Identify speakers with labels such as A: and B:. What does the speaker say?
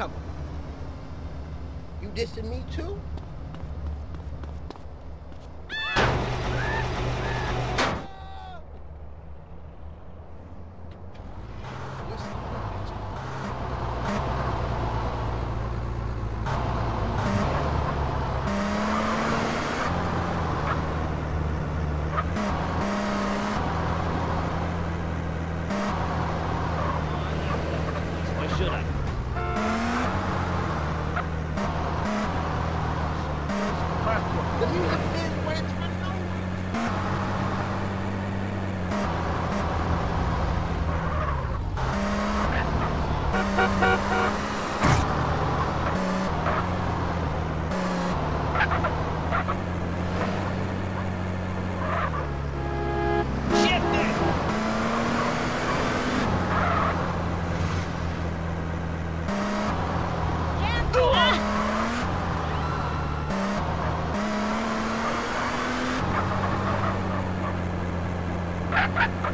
A: Come. You dissing me too? Ha, ha, ha.